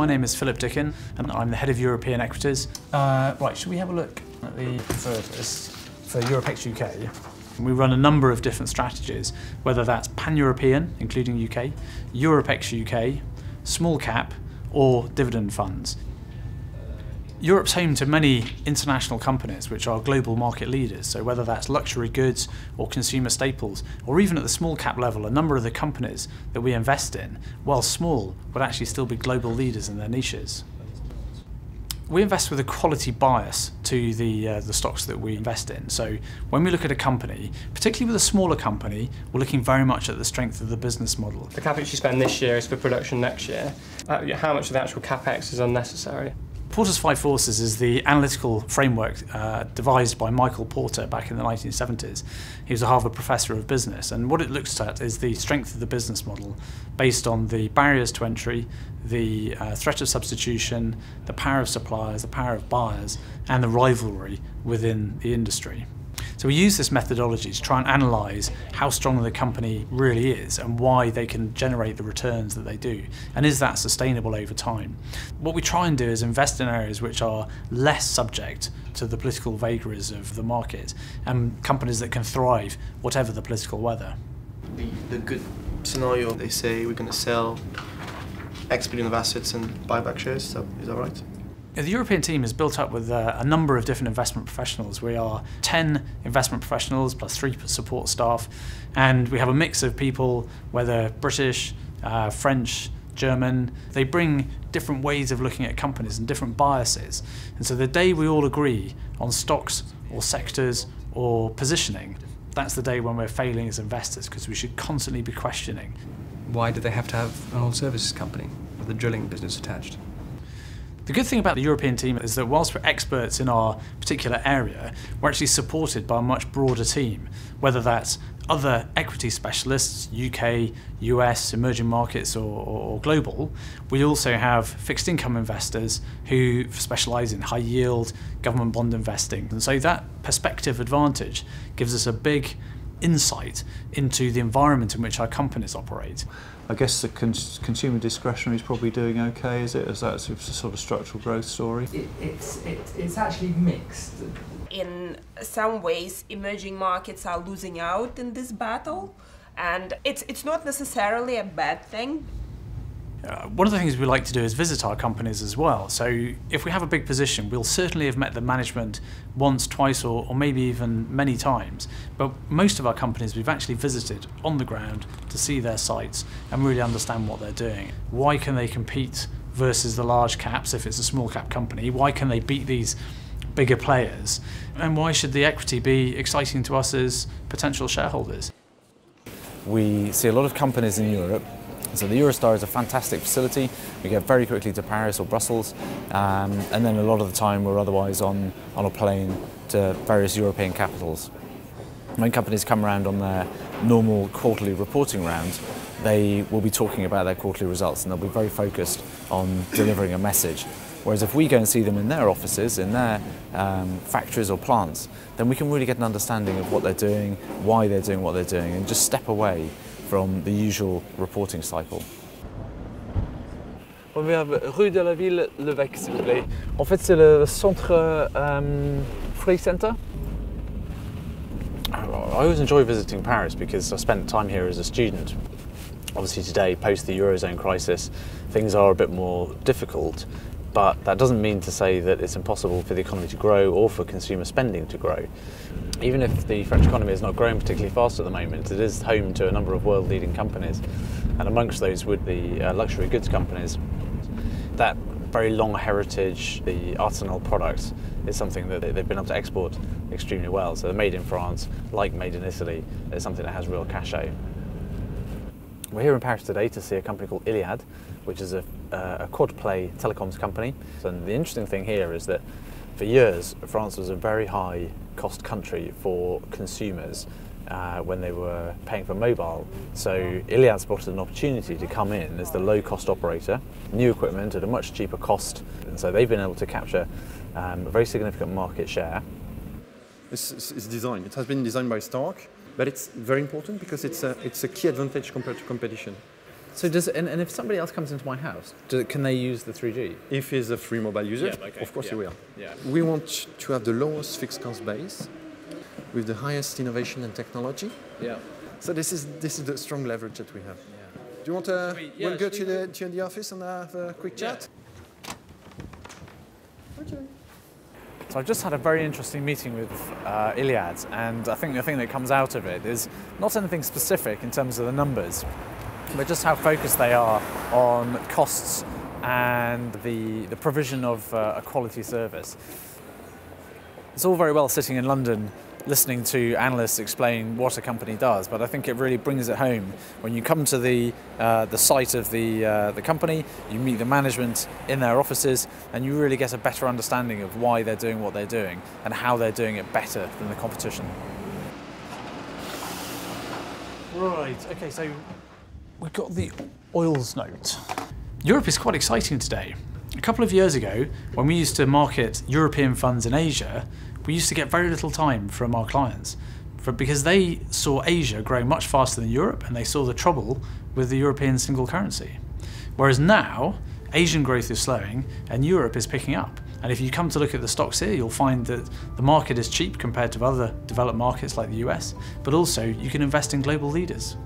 my name is Philip Dicken and I'm the head of European equities. Uh, right, should we have a look at the first for Europe ex UK? We run a number of different strategies, whether that's pan-European, including UK, Europe ex UK, small cap, or dividend funds. Europe's home to many international companies which are global market leaders, so whether that's luxury goods or consumer staples, or even at the small cap level, a number of the companies that we invest in, while small, would actually still be global leaders in their niches. We invest with a quality bias to the, uh, the stocks that we invest in. So when we look at a company, particularly with a smaller company, we're looking very much at the strength of the business model. The capex you spend this year is for production next year. Uh, how much of the actual capex is unnecessary? Porter's Five Forces is the analytical framework uh, devised by Michael Porter back in the 1970s. He was a Harvard professor of business, and what it looks at is the strength of the business model based on the barriers to entry, the uh, threat of substitution, the power of suppliers, the power of buyers, and the rivalry within the industry. So we use this methodology to try and analyse how strong the company really is and why they can generate the returns that they do. And is that sustainable over time? What we try and do is invest in areas which are less subject to the political vagaries of the market and companies that can thrive whatever the political weather. The, the good scenario, they say we're going to sell X billion of assets and buy back shares, so is that right? The European team is built up with uh, a number of different investment professionals. We are 10 investment professionals plus three support staff, and we have a mix of people, whether British, uh, French, German. They bring different ways of looking at companies and different biases. And so the day we all agree on stocks or sectors or positioning, that's the day when we're failing as investors because we should constantly be questioning. Why do they have to have an oil services company with a drilling business attached? The good thing about the European team is that whilst we're experts in our particular area, we're actually supported by a much broader team, whether that's other equity specialists, UK, US, emerging markets, or, or, global. We also have fixed income investors who specialise in high yield government bond investing. And so that perspective advantage gives us a big insight into the environment in which our companies operate. I guess the cons consumer discretionary is probably doing okay, is it? Is that sort of structural growth story? It, it's, it, it's actually mixed. In some ways, emerging markets are losing out in this battle, and it's, it's not necessarily a bad thing. Uh, one of the things we like to do is visit our companies as well. So if we have a big position, we'll certainly have met the management once, twice, or, or maybe even many times. But most of our companies we've actually visited on the ground to see their sites and really understand what they're doing. Why can they compete versus the large caps if it's a small cap company? Why can they beat these bigger players? And why should the equity be exciting to us as potential shareholders? We see a lot of companies in Europe so the Eurostar is a fantastic facility. We get very quickly to Paris or Brussels, um, and then a lot of the time we're otherwise on, on a plane to various European capitals. When companies come around on their normal quarterly reporting round, they will be talking about their quarterly results and they'll be very focused on delivering a message. Whereas if we go and see them in their offices, in their um, factories or plants, then we can really get an understanding of what they're doing, why they're doing what they're doing, and just step away from the usual reporting cycle. On vient rue de la Ville, Levec, s'il vous plaît. En fait, c'est le centre um, Free Center. I always enjoy visiting Paris because I spent time here as a student. Obviously today, post the Eurozone crisis, things are a bit more difficult, but that doesn't mean to say that it's impossible for the economy to grow or for consumer spending to grow. Even if the French economy is not growing particularly fast at the moment, it is home to a number of world leading companies, and amongst those would be uh, luxury goods companies. That very long heritage, the artisanal products, is something that they've been able to export extremely well. So the made in France, like made in Italy, is something that has real cachet. We're here in Paris today to see a company called Iliad, which is a, uh, a quad play telecoms company. And the interesting thing here is that for years, France was a very high cost country for consumers uh, when they were paying for mobile. So Iliad spotted an opportunity to come in as the low cost operator, new equipment at a much cheaper cost. And so they've been able to capture um, a very significant market share. It's, it's design. It has been designed by Starck but it's very important because it's a, it's a key advantage compared to competition. So does and, and if somebody else comes into my house, do, can they use the 3G? If he's a free mobile user, Yeah, okay, of course yeah, he will. yeah. We want to have the lowest fixed cost base with the highest innovation and technology. Yeah. So this is this is the strong leverage that we have. Yeah. Do you want to Sweet, yeah, we'll go to the to the office and have a quick chat? So I've just had a very interesting meeting with uh, Iliad, and I think the thing that comes out of it is not anything specific in terms of the numbers, but just how focused they are on costs and the, the provision of uh, a quality service. It's all very well sitting in London listening to analysts explain what a company does, but I think it really brings it home when you come to the uh, the site of the uh, the company, you meet the management in their offices, and you really get a better understanding of why they're doing what they're doing and how they're doing it better than the competition. Right, okay, so we've got the oils note. Europe is quite exciting today. A couple of years ago, when we used to market European funds in Asia, we used to get very little time from our clients for, because they saw Asia growing much faster than Europe and they saw the trouble with the European single currency. Whereas now, Asian growth is slowing and Europe is picking up. And if you come to look at the stocks here, you'll find that the market is cheap compared to other developed markets like the US, but also you can invest in global leaders.